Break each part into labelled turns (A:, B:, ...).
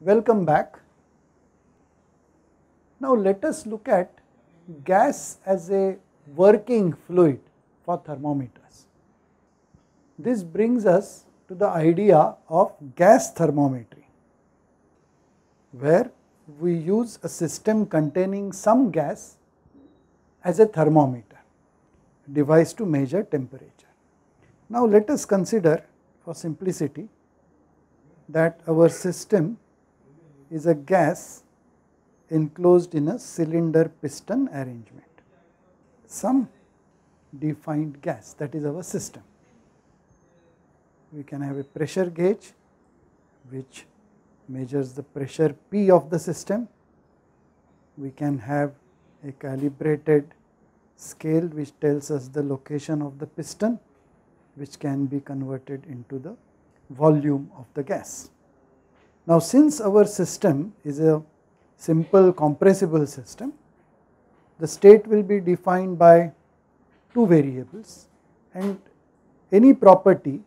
A: Welcome back. Now let us look at gas as a working fluid for thermometers. This brings us to the idea of gas thermometry where we use a system containing some gas as a thermometer device to measure temperature. Now let us consider for simplicity that our system is a gas enclosed in a cylinder piston arrangement. Some defined gas that is our system. We can have a pressure gauge which measures the pressure P of the system. We can have a calibrated scale which tells us the location of the piston which can be converted into the volume of the gas. Now since our system is a simple compressible system, the state will be defined by two variables and any property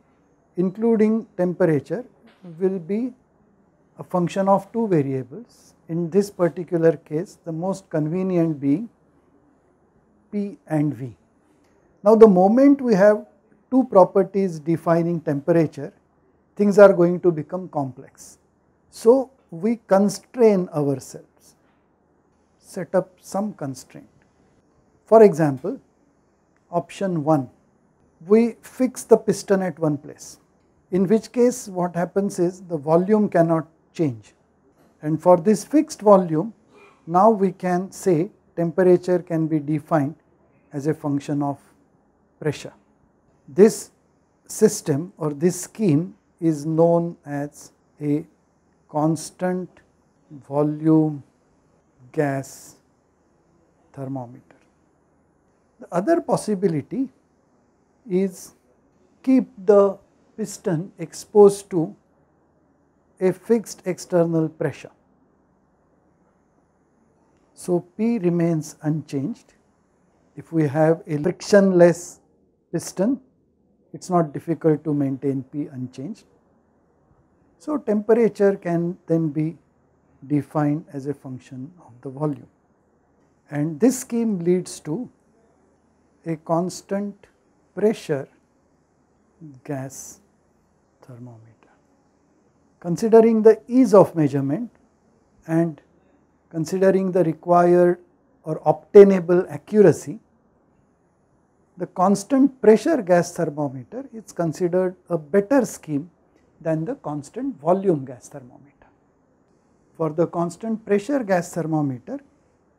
A: including temperature will be a function of two variables. In this particular case the most convenient being P and V. Now the moment we have two properties defining temperature things are going to become complex. So we constrain ourselves, set up some constraint. For example, option 1, we fix the piston at one place, in which case what happens is the volume cannot change. And for this fixed volume, now we can say temperature can be defined as a function of pressure. This system or this scheme is known as a constant volume gas thermometer. The other possibility is keep the piston exposed to a fixed external pressure. So, P remains unchanged. If we have a frictionless piston, it is not difficult to maintain P unchanged. So, temperature can then be defined as a function of the volume and this scheme leads to a constant pressure gas thermometer. Considering the ease of measurement and considering the required or obtainable accuracy, the constant pressure gas thermometer is considered a better scheme than the constant volume gas thermometer. For the constant pressure gas thermometer,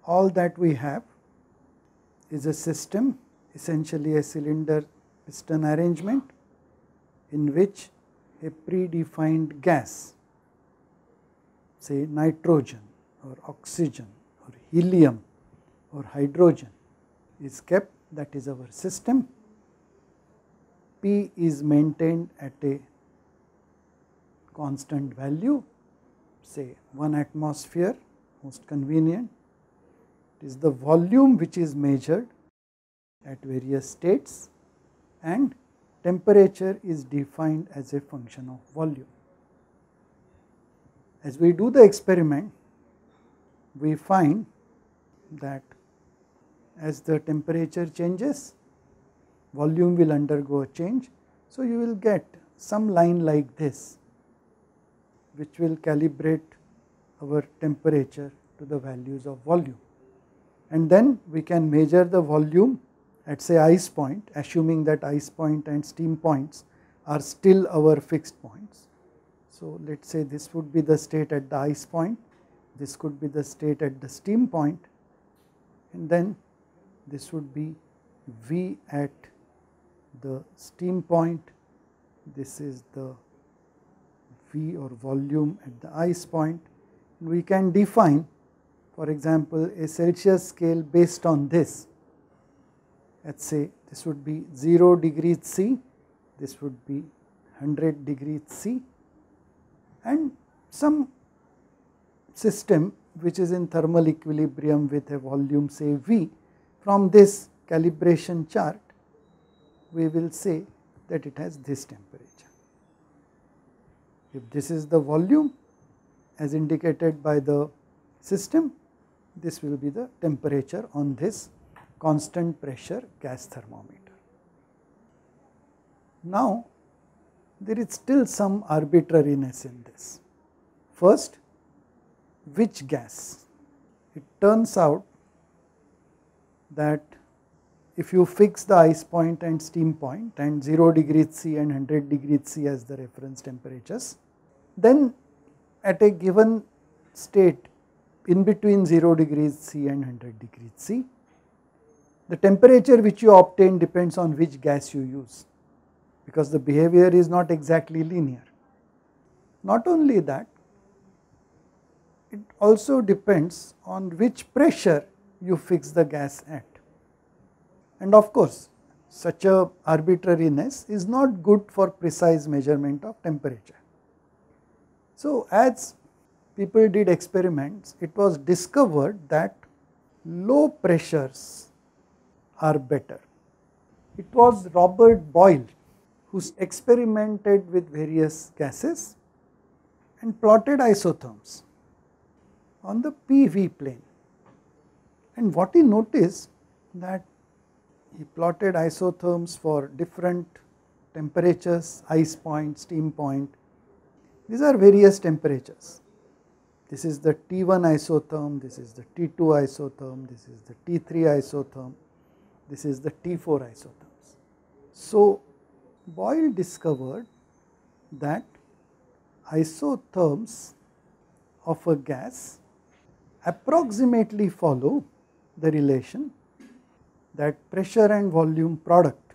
A: all that we have is a system essentially a cylinder piston arrangement in which a predefined gas say nitrogen or oxygen or helium or hydrogen is kept that is our system. P is maintained at a constant value say 1 atmosphere most convenient it is the volume which is measured at various states and temperature is defined as a function of volume. As we do the experiment we find that as the temperature changes volume will undergo a change. So, you will get some line like this which will calibrate our temperature to the values of volume. And then we can measure the volume at say ice point assuming that ice point and steam points are still our fixed points. So, let us say this would be the state at the ice point, this could be the state at the steam point and then this would be V at the steam point, this is the V or volume at the ice point. We can define for example, a Celsius scale based on this. Let us say this would be 0 degrees C, this would be 100 degrees C and some system which is in thermal equilibrium with a volume say V. From this calibration chart, we will say that it has this temperature. If this is the volume as indicated by the system this will be the temperature on this constant pressure gas thermometer. Now there is still some arbitrariness in this. First which gas? It turns out that if you fix the ice point and steam point and 0 degrees C and 100 degrees C as the reference temperatures, then at a given state in between 0 degrees C and 100 degrees C, the temperature which you obtain depends on which gas you use because the behavior is not exactly linear. Not only that, it also depends on which pressure you fix the gas at. And of course, such a arbitrariness is not good for precise measurement of temperature. So, as people did experiments, it was discovered that low pressures are better. It was Robert Boyle who experimented with various gases and plotted isotherms on the PV plane. And what he noticed that he plotted isotherms for different temperatures, ice point, steam point. These are various temperatures. This is the T1 isotherm, this is the T2 isotherm, this is the T3 isotherm, this is the T4 isotherms. So, Boyle discovered that isotherms of a gas approximately follow the relation that pressure and volume product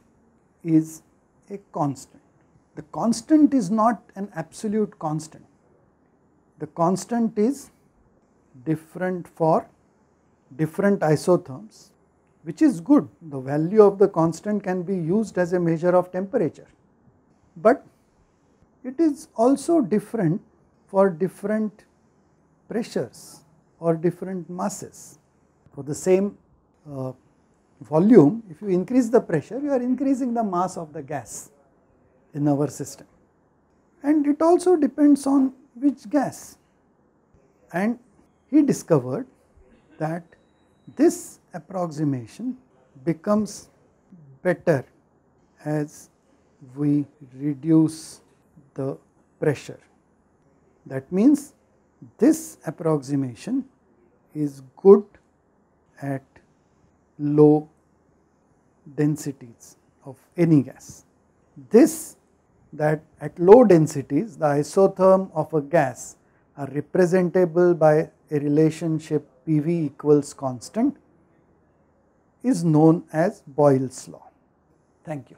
A: is a constant. The constant is not an absolute constant. The constant is different for different isotherms which is good. The value of the constant can be used as a measure of temperature, but it is also different for different pressures or different masses. For the same uh, volume, if you increase the pressure, you are increasing the mass of the gas in our system. And it also depends on which gas. And he discovered that this approximation becomes better as we reduce the pressure. That means this approximation is good at low densities of any gas. This that at low densities the isotherm of a gas are representable by a relationship PV equals constant is known as Boyle's law. Thank you.